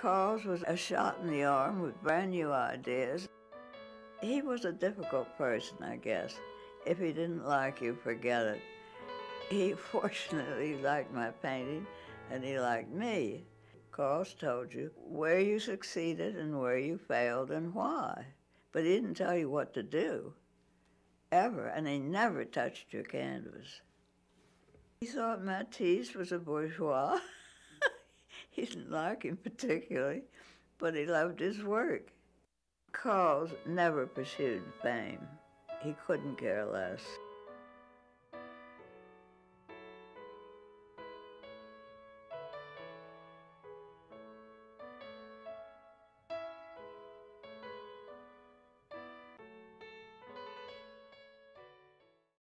Carles was a shot in the arm with brand new ideas. He was a difficult person, I guess. If he didn't like you, forget it. He fortunately liked my painting, and he liked me. Carles told you where you succeeded and where you failed and why. But he didn't tell you what to do, ever, and he never touched your canvas. He thought Matisse was a bourgeois. he didn't like him particularly, but he loved his work. Carles never pursued fame. He couldn't care less.